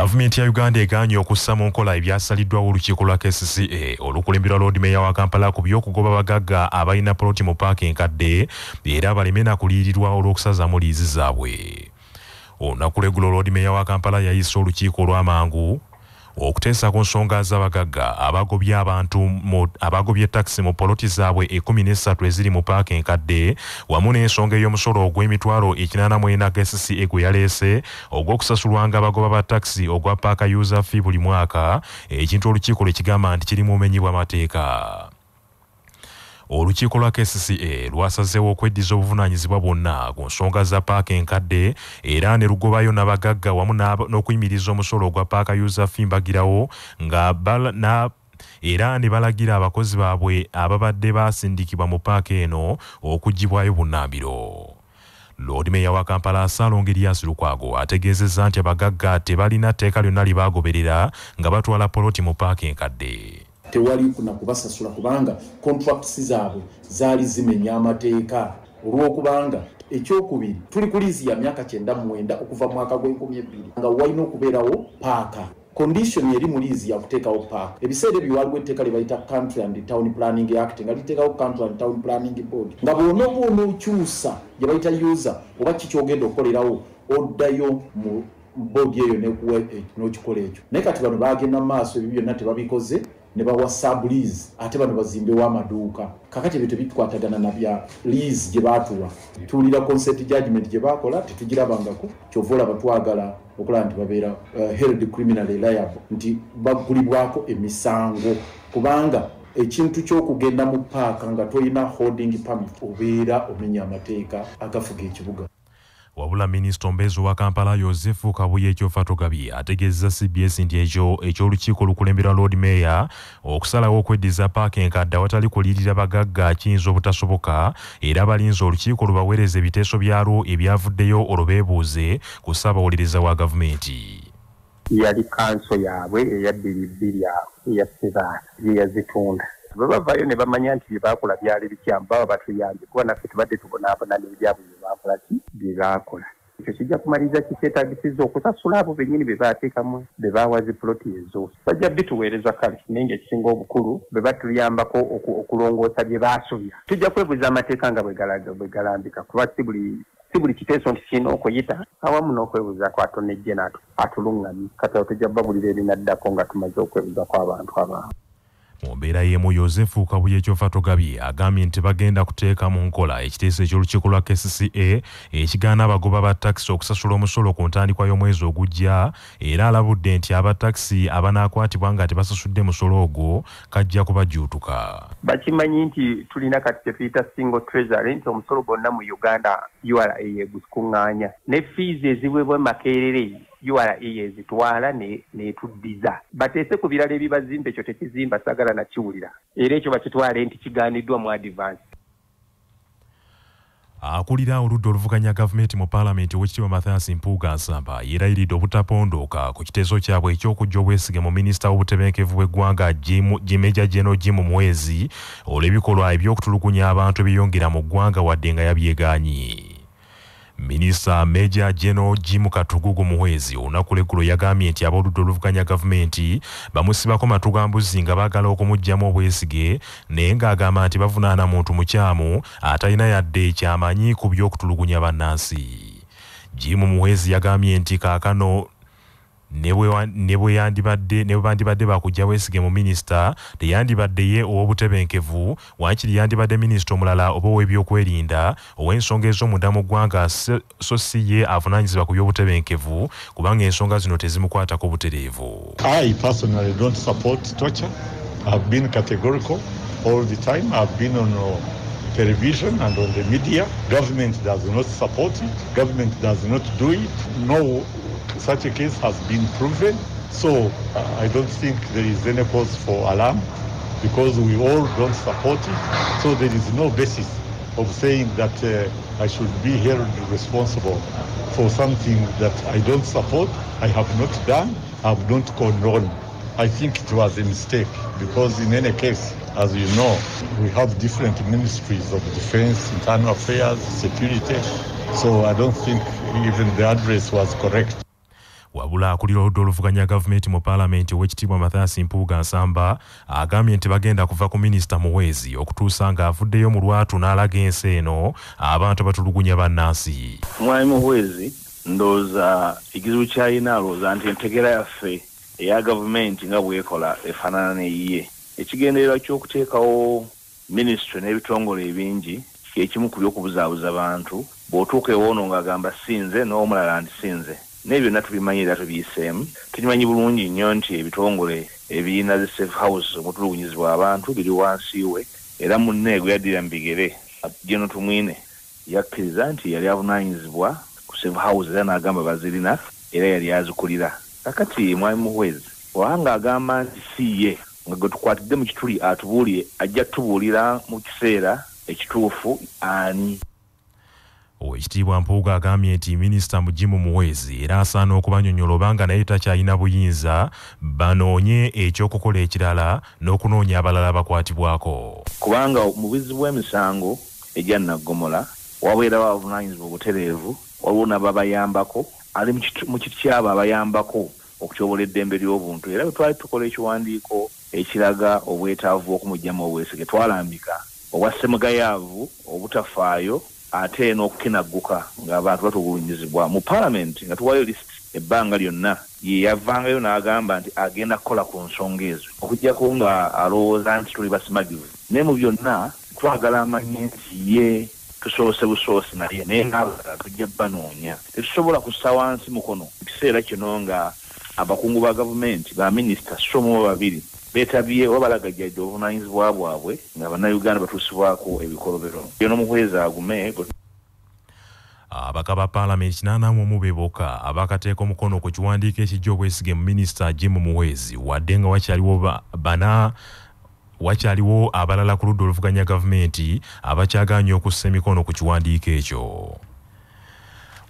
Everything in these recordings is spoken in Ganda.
gavumenti ya uganda egaanye okussa mu nkola ebyasaliddwawo olukiiko lwa kcca olukulemberwa lord meya wa kampala ku by'okugoba bagagga abalina poloti mu paaka enkadde era baleme nakuliyirirwa olw'okusazaamu liizi zaabwe. Olunaku lweggulo lord meya wa kampala yayisa olukiiko olw'amangu okuteesa ku nsonga z'abagagga abagobye abantu abagobye takisi mu poloti zaabwe ekumi n'essatu eziri mu paaka enkadde wamu n'ensonga ey'omusolo ogw'emitwalo ekinaana mu ena gcca gwe yaleese ogw'okusasulwanga abagoba ba takisi ogwa paaka user fee buli mwaka. Ekintu olukiiko lwe kigamba nti kiri mu bumenyi bw'amateeka olukiiko lwa kcca lwasazeewo okweddiza obuvunaanyizibwa bwonna ku nsonga za paaka enkadde era ne lugobayo n'abagagga wamu n'okuyimiriza omusolo ogwa paaka fee mbagirawo nga era ne balagira abakozi baabwe ababadde baasindikibwa mu paaka eno okugibwayo bunnambiro. Lord meya wa kampala saalonga erias lukwago ategeezezza nti abagagga tebalina tteeka lyonna lye baagoberera nga batwala poloti mu paaka enkadde tewali na kubasasula kubanga contracts zaabwe zaali zimenya amateeka. Olw'okubanga ekyokubiri tuli ku liizi ya myaka kyenda mwenda okuva mwaka gw'enkumi ebbiri nga walina okubeerawo paaka. Condition eri mu liizi yakuteekawo paaka. Ebiseera ebyo waliwo etteeka lye bayita country and town planning act nga liteekawo country and town planning board. Nga bwona oba onookyusa gye bayita user oba kikyogenda okukolerawo oddayo mu boodi eyo n'okikola ekyo. Naye kati bano bagenda mu maaso ebyo byonna tebabikoze ne bawa sablease ate bano bazimbewo amaduuka kakati ebyo tebikwatagana na bya lease gye baatuwa. Tuwulira consent judgment gye bakola tetugirabangako kyova olaba twagala okulaba nti babeera uh, held criminally liable nti bagulibwako emisango. Kubanga ekintu ky'okugenda mu paaka nga tolina holding permit obeera omenya amateeka agafuga ekibuga wabula minisita ombeezi wa kampala yosefu kabuye ekyofa togabi ategeezeza cbs nti ekyo ekyolukiiko olukulemberwa lord meya okusalawo okweddiza paaka enkadde awatali kuliyirira bagagga kiyinza obutasoboka era balinze olukiiko lubaweereza ebiteeso byalwo ebyavuddeyo olwo beebuuze ku ssaabawuliriza wa gavumenti. Yali kanso yaabwe eya bbiribbiri eya sebaana gye yazitunda bwe bavayo ne bamanya nti bye baakola byali bikyamu baba batuyambye. Kuba naffe tubadde tubonaabona n'ebyabwe bye baakola ki? Bye baakola. Ekyo kijja kumaliriza kikyetagisiza okusasula abo bennyini be baateekamu be baawa zipuloti ezo. Bajja bituweereza kale naye nga ekisinga obukulu bwe batuyambako okulongoosa bye baasubya tujja kwebuuza amateeka nga bwe galambika kuba si buli si buli kiteeso nti kirina okuyita awamu n'okwebuuza kwatonejje atuluŋŋamye. Kati awo tujja babulira ebinaddako nga tumaze okwebuuza kw'abantu abaabo mu mbeera y'emu yosefu kabuye ekyofa togabye agambye nti bagenda kuteeka mu nkola ekiteeso eky'olukiiko lwa kcca ekigaana abagoba ba takisi okusasula omusolo ku ntandikwa y'omwezi ogujja era alabudde nti abatakisi abanaakwatibwa nga tebasasudde musolo ogwo kajja kubajuutuka. Bakimanyi nti tulina kati kyetuyita single treasury nti omusolo gwonna mu uganda ura yeguzikuŋŋaanya ne fiizi eziweebwa makeerere ura ezitwala netuddiza bateese ku birala ebibazimba ekyo tekizimba sagala nakiwulira era ekyo bakitwale nti kigaaniddwa mu advance. Akulira oludda oluvuganya gavumenti mu paalamenti owekitiibwa mathias mpuuga nsamba yeerayiridde obutapondooka ku kiteeso kyabwe ekyokujja obwesige mu minisita w'obutebenkevu bw'eggwanga jimeja jeno jimu mwezi olw'ebikolwa eby'okutulugunya abantu ebiyongera mu ggwanga wadde nga yabyegaanyi minisita meja jeno jimu katugugu muhwezi olunaku lweggulo yagambye nti ab'oludda oluvuganya gavumenti bamusibako matugambuzi nga baagala okumuggyamu obwesige naye ng'agamba nti bavunaana muntu mukyamu atalina yadde kyamanyi ku by'okutulugunya bannansi. Jimu muhwezi yagambye nti kaakano ne bwe bandibadde bakujja weesige mu minisita teyandibadde ye ow'obutebenkevu wankiri yandibadde minisita omulala oba ow'ebyokwerinda ow'ensonga ez'omunda mu ggwanga so si ye avunaanyizibwa ku by'obutebenkevu kubanga ensonga zino tezimukwatako butereevu. I've been categorical all the time. I've been on uh, television and on the media. Government does not support it. Government does not do it. No such a case has been proven. So uh, I don't think there is any cause for alarm because we all don't support it. So there is no basis of saying that uh, I should be held responsible for something that I don't support, I have not done, I have not condoned. I think it was a mistake because in any case, as you know, we have different ministries of defense, internal affairs, security. So I don't think even the address was correct. Wabula akulira oludda oluvuganya gavumenti mu paalamenti ow'ekitiibwa mathias mpuuga nsamba agambye nti bagenda kuva ku minisita muweezi okutuusa ng'avuddeyo mu lwatu n'alaga ensi eno abantu abatulugunya bannansi. Mwami muhwezi ndowooza ekizibu kyalina alowooza nti entegera yaffe eya gavumenti nga bwekola efaanana neyiye. Ekigendererwa ky'okuteekawo minisitule n'ebitongole ebingi kyekimu ku byokubuzaabuza bantu bw'otuuka ewoono ng'agamba sinze n'omulala nti sinze naye byonna tubimanyi era tubiyiseemu tukimanyi bulungi nnyo nti ebitongole ebirina the safe house omutulugunyizibwa abantu biri wansi we. Era munne gwe yaddira mu bigere jeno tumwine yakkiriza nti yali avunaanyizibwa ku safe house era n'agamba bazirina era yali azikulira. Kakati mwami muhwezi obanga agamba nti si ye nga gwe tukwatidde mu kituli atubuulire ajja tubuulira mu kiseera ekituufu ani owekitiibwa mpuuga agambye nti minisita mugimu muweezi era asaana okubanyonyola obanga naye takyalina buyinza banoonye ekyokukola ekirala n'okunoonya abalala bakwatibwako kubanga mu buzi bw'emisango egya naggomola wabeerawo abavunaanyizibwa obutereevu waliwo n'ababayambako ali mu kiti kyabo abayambako okutyobola eddembe ly'obuntu. Era bwe twali tukola ekiwandiiko ekiraga obwetaavu bw'okumugyamu obwesige twalambika obwa ssemugayaavu obutafaayo ate n'okukinagguka ng'abantu batugulunyizibwa mu paalamenti nga tuwayo lisiti ebbanga lyonna ye yavangayo n'agamba nti agenda kukola ku nsonga ezo. Okuggyako nga alowooza nti tuli basimagivu naye mu byonna twagala amanye nti ye tusoose busoose naye naye ng'abalala tujja banoonya tetusobola kussa wansi mukono. Mu kiseera kino nga abakungu ba gavumenti baminisita so mu babiri beetabye oba balagajjadde obuvunaanyizibwa bwabwe nga bannayuganda batuusibwako ebikolobero. Yo n'omuhwezi agume abaka ba paalamenti kinaanamu omu be bokka abakateeka omukono ku kiwandiiko ekijja obwesige mu minisita jimu muweezi wadde nga wakyaliwo ba- bana wakyaliwo abalala ku ludda oluvuganya gavumenti abakyagaanye okussa emikono ku kiwandiiko ekyo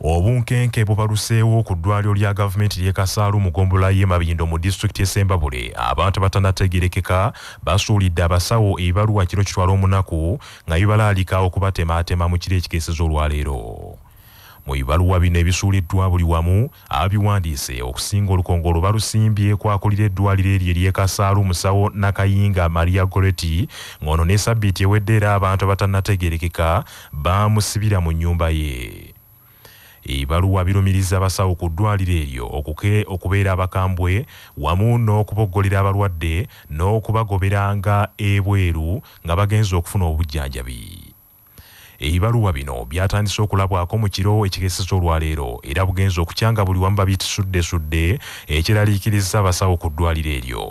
obunkenke bubaluseewo ku ddwaliro lya gavumenti ly'e kasaalu mu ggombolola y'e mabindo mu disitulikiti y'essembabule abantu abatanategerekeka basuulidde abasawo ebibaluwa kiro kitwala omunaku nga bibalaalika okubatemaatema mu kiro ekigeeseza olwaleero. Mu bibaluwa bino ebisuuliddwa buli wamu ababiwandiise okusinga olukongolo balusimbye kwakulira eddwaliro eryo ery'e kasaalu musawo nakayinga maria goreti ng'ono ne sabbiiti ewedde era abantu abatanategerekeka bamusibira mu nnyumba ye ebibaluwa birumiriza abasawo ku ddwaliro eryo okubeera abakambwe wamu n'okuboggolera abalwadde n'okubagoberanga ebweru nga bagenza okufuna obujjanjabi. Ebibaluwa bino byatandise okulabwako mu kiro ekigesesa olwaleero era bugenza okukyanga buli wamu babisuddesudde ekiraliikiriza abasawo ku ddwaliro eryo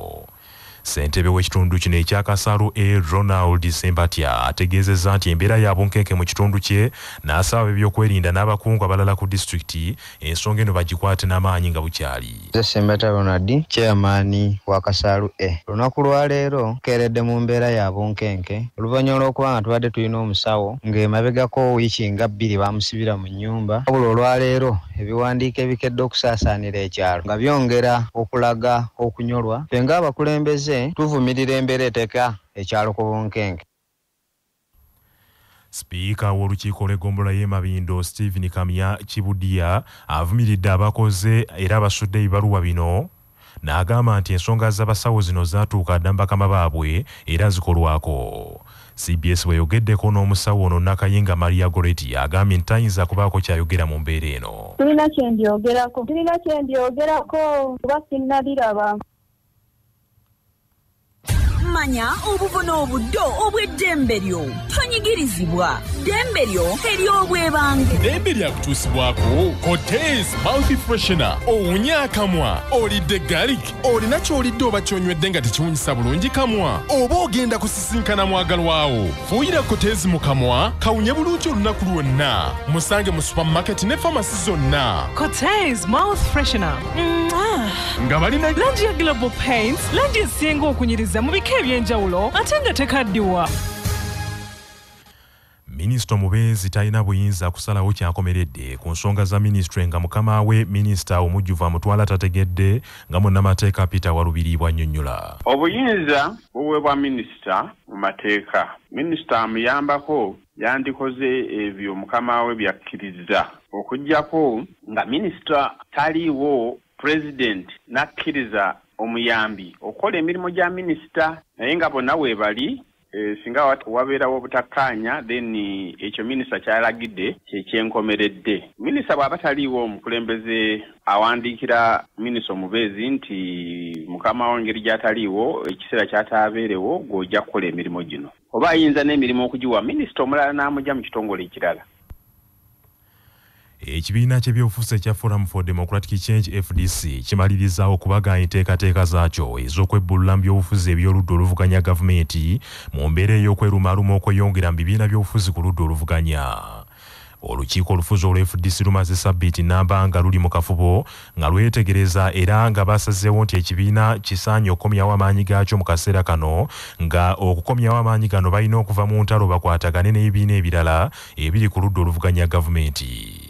ssentebe w'ekitundu kino ekyakasaalu e ronald sembatya ategeezezza nti embeera ya bunkenke mu kitundu kye n'asaba ebyokwerinda n'abakungu abalala ku disitulikiti ensonga eno bagikwate n'amaanyi nga bukyali. Nze sembata ronald chairman wa kasaalu e olunaku lwaleero tukeeredde mu mbeera ya bunkenke oluvannyuma lw'okuba nga tubadde tulina omusawo ng'emabegako wiiki nga bbiri bamusibira mu nnyumba wabula olwaleero ebiwandiiko ebikedde okusaasaanira ekyalo nga byongera okulaga okunyolwa ffe ng'abakulembeze tuvumirira embeera eteeka ekyalo ku bunkenke sipiika w'olukiiko lw'eggombolola y'e mabindo stephen kamya kibudiya avumiridde abakoze era abasudde ebibaluwa bino n'agamba nti ensonga z'abasawo zino zaatuuka dda mu bakama baabwe era zikolwako. Cbs bweyogeddeko n'omusawo ono nakayinga maria goreti agambye nti tayinza kubaako kyayogera mu mbeera eno. Tulina kyendyogerako tulina kyendyogerako kuba sinnabiraba manya obubona obuddo obw'eddembe lyo tonyigirizibwa ddembe lyo ery'obwebange ddembe lyakutuusibwako cotes mouth freshena owunya akamwa. Olidde garlic. Olina ky'olidde oba ky'onywedde nga tekiwunyisa bulungi kamwa. Oba ogenda kusisinkana mwagalwawo. Fuuyira cotes mu kamwa kawunye bulungi olunaku lwonna. Musange mu supamaketi ne famasi zonna. Cortez mouth freshener. Mwah! Nga balina langi ya global paints langi esinga okunyiriza mu bika eby'enjawulo ate nga tekaddiwa. Minisita omubeezi talina buyinza kusalawo kyakomeredde ku nsonga za minisitule nga mukama we minisita omujjuvu amutwala tategedde nga munnamateeka peter walubiri bwannyonnyola obuyinza buweebwa minisita mu mateeka. Minisita amuyambako yandikoze ebyo mukama we byakkiriza okuggyako nga minisita taliiwo pulezidenti n'akkiriza omuyambi okukola emirimu gya minisita naye nga bonna weebali e, singa wa- wabeerawo obutakkaanya then ekyo minisita kyalagidde kyekyenkomeredde minisita bw'aba taliiwo omukulembeze awandiikira minisita omubeezi nti mukama wo engeri gy'ataliiwo ekiseera kyataabeerewo gw'ojja kukola emirimu gino. Oba ayinza n'emirimu okugiwa minisita omulala n'amugya mu kitongole ekirala ekibiina ky'ebyobufuzi ekya forum for democratic change fdc kimaliriza okubaganya enteekateeka zaakyo ez'okwebbulula mu byobufuzi eby'oludda oluvuganya gavumenti mu mbeera ey'okwerumaaluma okweyongera mu bibiina by'obufuzi ku ludda oluvuganya. Olukiiko olufuzi olwa fdc lumaze sabbiiti namba nga luli mu kafubo nga lwetegereza era nga basazeewo nti ekibiina kisaanye okukomyawo amaanyi gaakyo mu kaseera kano nga okukomyawo amaanyi gano balina okuva mu ntalo bakwatagane n'ebibiina ebirala ebiri ku ludda oluvuganya gavumenti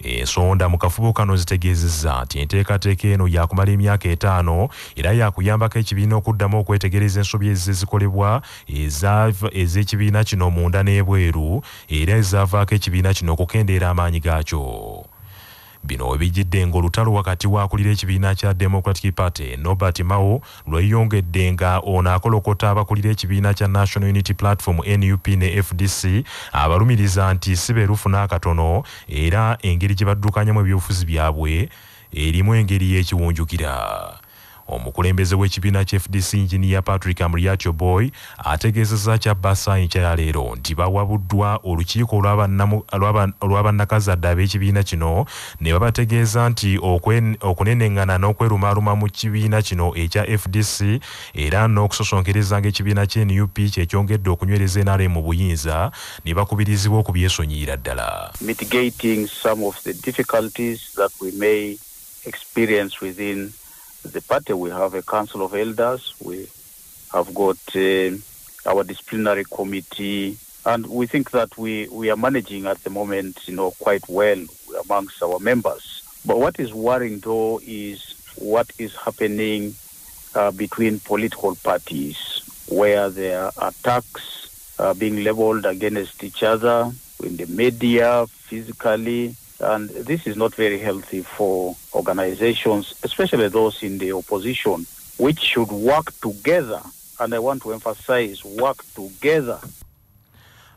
ensonda mu kafubo kano zitegeezezza nti enteekateeka eno yakumala emyaka etaano era yakuyambako ekibiina okuddamu okwetegereza ensobi ezize zikolebwa ezaava- ez'ekibiina kino munda n'ebweru era ezaavaako ekibiina kino okukendeera amaanyi gaakyo bino webijjidde ng'olutalo wakati waakulira ekibiina kya democratic party nobert mao lweyongedde nga ono akolokota abakulira ekibiina kya national unity platform nup ne fdc abalumiriza nti si beerufu n'akatono era engeri gye baddukanyamu ebyobufuzi byabwe erimu engeri y'ekiwunjukira omukulembeze w'ekibiina kya fdc inginiya patrick amriacho boy ategeezezza kya basayi kyaleero nti bawabuddwa olukiiko olw'abannakazadde ab'ekibiina kino ne babategeeza nti okuneneŋŋana n'okwerumaaluma mu kibiina kino ekya fdc era n'okusosonkereza ng'ekibiina kya nup kyekyongedde okunywereza nrm mu buyinza ne bakubirizibwa okubyesonyiira ddala. Mitigating some of the difficulties that we may experience within the party. We have a council of elders. We have got uh, our disciplinary committee, and we think that we, we are managing at the moment, you know, quite well amongst our members. But what is worrying, though, is what is happening uh, between political parties, where there are attacks uh, being leveled against each other in the media, physically, and this is not very healthy for organizations, especially those in the opposition, which should work together. And I want to emphasize work together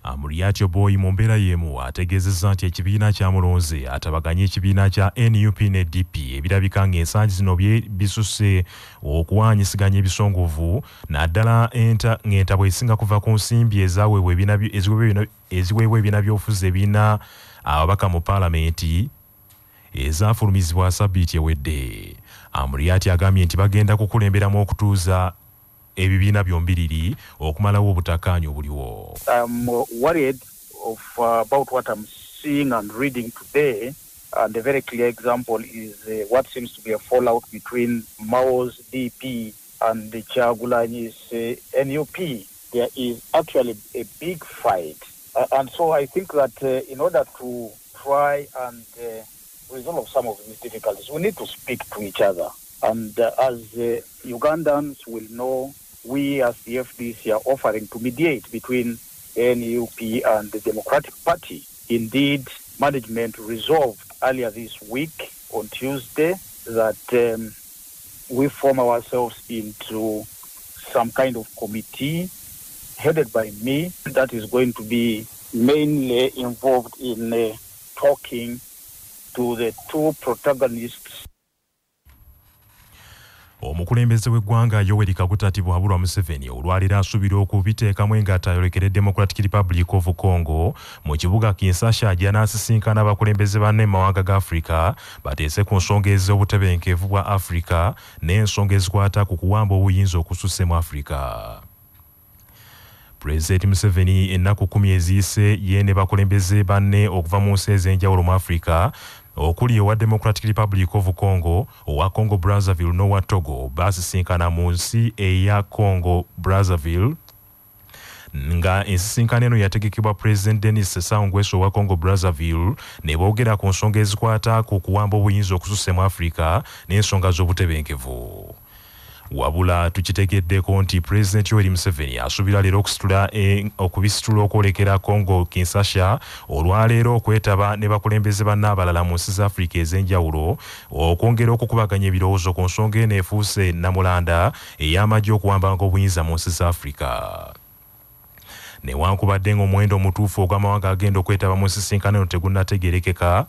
amuriatyo boy mu mbeera y'emu ategeezezza nti ekibiina kyamulonze atabaganye ekibiina kya nup ne dp ebirabika ng'ensangi zino bisusse okuwanyisiganya ebisongovu naddala ng'entabwe esinga kuva ku nsimbi eziweebwa ebiina byofuzi ebiina ababaka mu paalamenti ezaafulumizibwa sabbiiti ewedde amuriati agambye nti bagenda kukulemberamu okutuuza ebibiina byombiriri okumalawo obutakkaanya obuliwo of uh, about what I'm seeing and reading today. And a very clear example is uh, what seems to be a fallout between Mao's DP and the Chagulanyi's uh, NUP. There is actually a big fight. Uh, and so I think that uh, in order to try and uh, resolve some of these difficulties, we need to speak to each other. And uh, as Ugandans will know, we as the FDC are offering to mediate between NUP and the Democratic Party. Indeed, management resolved earlier this week on Tuesday that um, we form ourselves into some kind of committee headed by me that is going to be mainly involved in uh, talking to the two protagonists. Omukulembeze w'eggwanga yoweri kaguta tibwabulwa museveni olwaleero asuubira okubiteekamu engatta ayolekere democratic republic of congo mu kibuga kinsasha gy'anaasisinkana abakulembeze banne mu mawanga ga afirika bateese ku nsonga ez'obutebenkevu bwa afirika n'ensonga ezikwata ku kuwamba obuyinza okususse mu afirika pulezidenti museveni ennaku kumi eziyise ye ne bakulembeze banne okuva mu nsi ez'enjawulo mu afirika okuli owa democratic republic of congo owa congo brazzaville n'owa togo. Baasisinkana mu nsi eya congo brazzaville. Nga ensisinkano eno yategekebwa president denis sassou nguesso owa congo brazzaville ne boogera ku nsonga ezikwata ku kuwamba obuyinza okususse mu afirika n'ensonga z'obutebenkevu wabula tukitegeddeko nti pulezidenti yoweri museveni asuubira leero okusitula e, okubisitula okwolekera congo kinsasha olwaleero okwetaba ne bakulembeze banna abalala mu nsi za afirika ez'enjawulo okwongera okukubaganya ebirowoozo ku nsonga eno efuuse namulanda ey'amagye okuwambanga obuyinza mu nsi za afirika newankubadde ng'omuwendo omutuufu ogw'amawanga agenda okwetaba mu nsisinkano eno tegunnategerekeka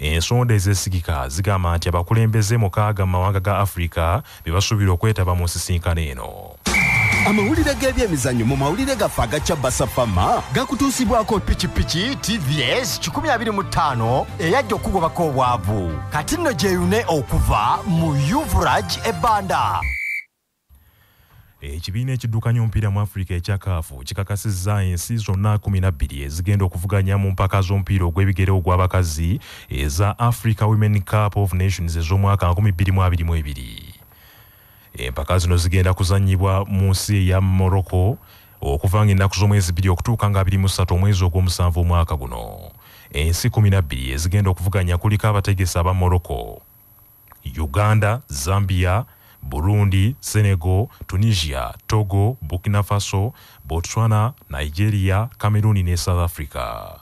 ensonda ezesigika zigamba nti abakulembeze mukaaga mu mawanga ga afirika be basuubira okwetaba mu nsisinkano eno. Amawulire g'ebyemizannyo mu mawulire gaffe agacya basafama gakutuusibwako pikipiki tvs 125 eyajja okugobako obwavu. Kati nno gyeyune okuva mu uvrage ebbanda ekibiina ekiddukanya omupiira mu afirika ekya kaafu kikakasizza ensi zonna 12 ezigenda okuvuganya mu mpaka z'omupiira ogw'ebigere ogw'abakazi eza africa women cup of nations ez'omwaka 2022 empaka zino zigenda kuzanyibwa mu nsi eya morocco okuva nga ennaku z'omwezi bbiri okutuuka nga 23 omwezi ogw'omusanvu omwaka guno. Ensi 12 ezigenda okuvuganya kuliko abategesi aba morocco uganda zambia burundi senegal tunisia togo burkina faso botswana nigeria cameroon ne south africa.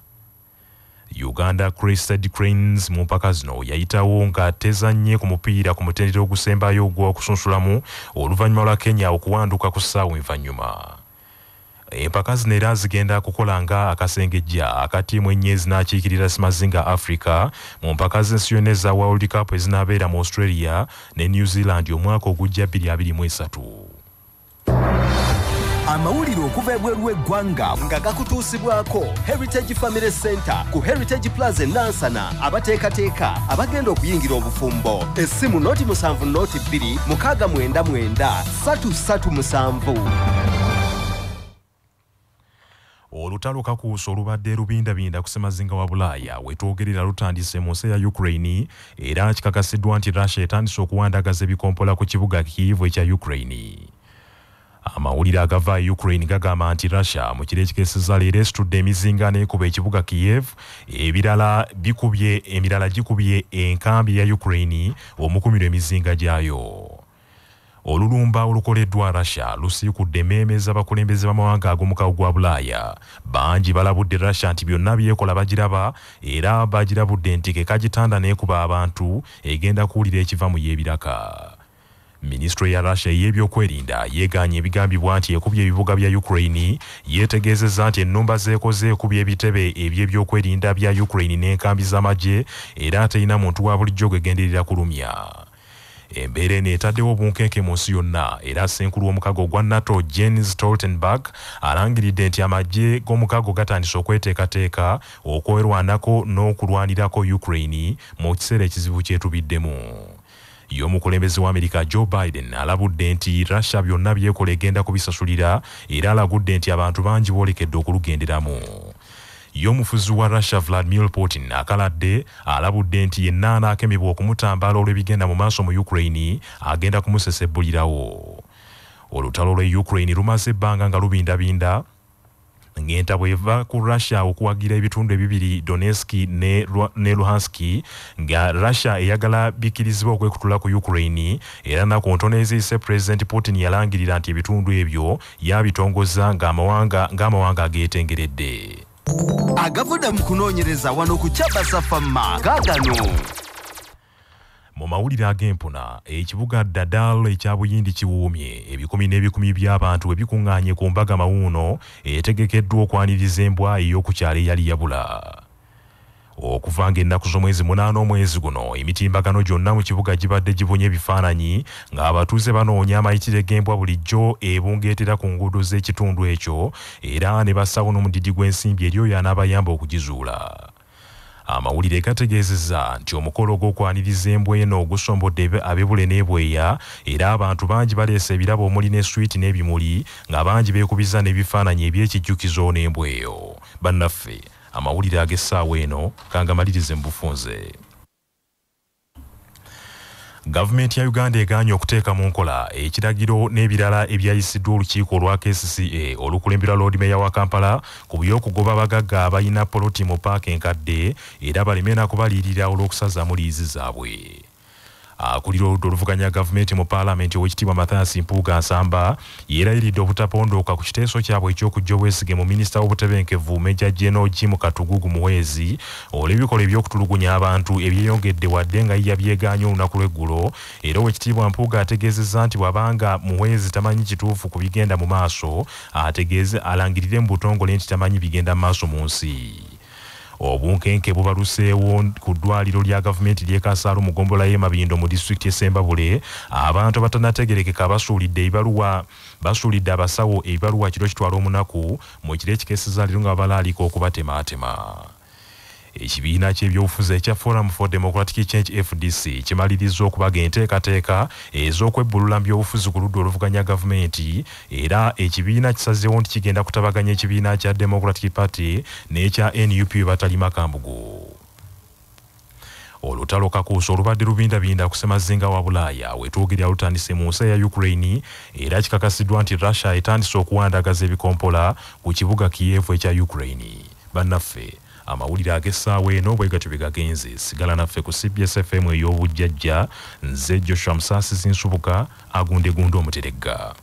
Uganda crested cranes mu mpaka zino yayitawo nga tezanye ku mupiira ku mutendera ogusembayo ogw'okusunsulamu oluvannyuma lwa kenya okuwanduka ku ssaawa envanyuma empaka zino era zigenda kukola nga akasengejja akatiimu ennya ezinakiikirira simazinga africa mu mpaka z'ensi yonna eza world cup ezinaabeera mu australia ne new zealand omwaka ogujja 2023 amawulire okuva ebweru w'eggwanga nga gakutuusibwako heritage family center ku heritage plaza enansana abateekateeka abagenda okuyingira obufumbo. Essimu noti 7 noti 2 mukaaga mwenda mwenda 33 olutalo kakuusa olubadde lubindabinda ku semazinga wa bulaaya. Wetwogerera lutandise mu nsi ya ukraine era kikakasiddwa nti russia etandise okuwandagaza ebikompola ku kibuga kiivu ekya ukraine. Amawulire agava e ukraine gagamba nti russia mu kiro ekikeseza leero esitudde emizinga n'ekuba ekibuga kiev ebirala bikubye emirala gikubye enkambi ya ukraine omukumirwa emizinga gyayo olulumba olukoleddwa russia lusiikudde emmeeme z'abakulembeze b'amawanga ag'omukago gwa bulaaya bangi balabudde russia nti byonna byekola bagiraba era bagirabudde nti kekagitanda n'ekuba abantu egenda kuwulira ekiva mu y'ebiraka minisitule ya russia ey'ebyokwerinda yeeganye ebigambibwa nti ekubye ebibuga bya ukraine yeetegeezezza nti ennumba zeekoze ekubye ebitebe eby'ebyokwerinda bya ukraine n'enkambi z'amagye era terina muntu wa bulijjo gwegenderera kulumya embeera eno etaddewo obunkenke mu nsi yonna. Era senkulu w'omukago ogwa nato jens stoltenberg alangiridde nti amagye g'omukago gatandise okweteekateeka okwerwanako n'okulwanirako ukraine mu kiseera ekizibu kyetubiddemu ye omukulembeze wa amerika joe biden alabudde nti russia byonna byekola egenda kubisasulira era alagudde nti abantu bangi boolekedde okulugenderamu ye omufuzi wa russia vladimir putin akaladde alabudde nti yenna anaakemebwa okumutambala olw'ebigenda mu maaso mu ukraine agenda kumusesebbulirawo. Olutalo lwe ukraine lumaze ebbanga nga lubindabinda ng'entabo eva ku russia okuwagira ebitundu ebibiri donetski ne, luhanski nga russia eyagala bikkirizibwa okwekutula ku ukraine era naku ntono eziyise pulezidenti putin yalangirira nti ebitundu ebyo yabitongoza ng'amawanga ng'amawanga ageetengeredde agavudde mu kunoonyereza wano ku kyabasafama gaagano mu mawulire ag'empuna ekibuga dadal ekya buyindi kiwuumye ebikumi n'ebikumi by'abantu ebikuŋŋaanye ku mbaga mawuuno etegekeddwa okwaniriza embwa ey'okukyalo eyali yabula okuva ng'ennaku z'omwezi munaana omwezi guno. Emitimbagano gyonna mu kibuga gibadde gibunye ebifaananyi ng'abatuuze banoonya amayitire g'embwa bulijjo ebungeetera ku nguudo z'ekitundu ekyo era ne bassawo n'omudidi gw'ensimbi eri oyo anaabayamba okugizuula. Amawulire gategeezezza nti omukolo gw'okwaniriza embwa eno ogusombodde ab'ebule n'ebweya era abantu bangi baleese ebirabo omuli ne switi n'ebimuli nga bangi beekubiza n'ebifaananyi eby'ekijjukizo n'embwa eyo. Bannaffe amawulire ag'essaawa eno kangamalirize mu bufunze. Gavumenti ya uganda egaanye okuteeka mu nkola ekiragiro n'ebirala ebyayisiddwa olukiiko olwa kcca olukulemberwa lord meya wa kampala ku by'okugoba abagagga abalina poloti mu paaka enkadde era baleme nakubalirira olw'okusazaamu liizi zaabwe akulira oludda oluvuganya gavumenti mu paalamenti owekitiibwa mathias mpuuga nsamba yeerayiridde obutapondooka ku kiteeso kyabwe ekyokujja obwesige mu minisita w'obutebenkevu meja geno jim katugugu muweezi olw'ebikolwa ebyokutulugunya abantu ebyeyongedde wadde nga yiya byegaanya olunaku lw'eggulo era owekitiibwa mpuuga ategeezezza nti bwabanga muweezi tamanyi kituufu ku bigenda mu maaso ategeeze alangirire mu butongole nti tamanyi bigenda mu maaso mu nsi obunkenke bubaluseewo ku ddwaliro lya gavumenti ly'e kasaalu mu gombola y'e mabindo mu disitulikiti esembabule abantu abatanategerekeka basuulidde ebibaluwa basuulidde abasawo ebibaluwa kiro kitwala omunaku mu kiro ekikeeseza leero nga babalaalika okubatemaatema ekibiina ky'ebyobufuzi ekya forum for democratic change fdc kimaliriza okubaga enteekateeka ez'okwebbulula mu byobufuzi ku ludda oluvuganya gavumenti. Era ekibiina kisazeewo nti kigenda kutabaganya ekibiina kya democratic party n'ekya nup batali makambugu olutalo kakuusa olubadde lubindabinda ku semazinga wa bulaaya. Wetwogerera lutandise mu nsi eya ukraine era kikakasiddwa nti russia etandise okuwandagaza ebikompola ku kibuga kiyevu ekya ukraine. Bannaffe amawulire ag'essaawa eno bwe gatyo bye gagenze. Sigala naffe ku cbs fm ey'obujjajja nze joshua musaasizi nsubuka agundegunda omuteregga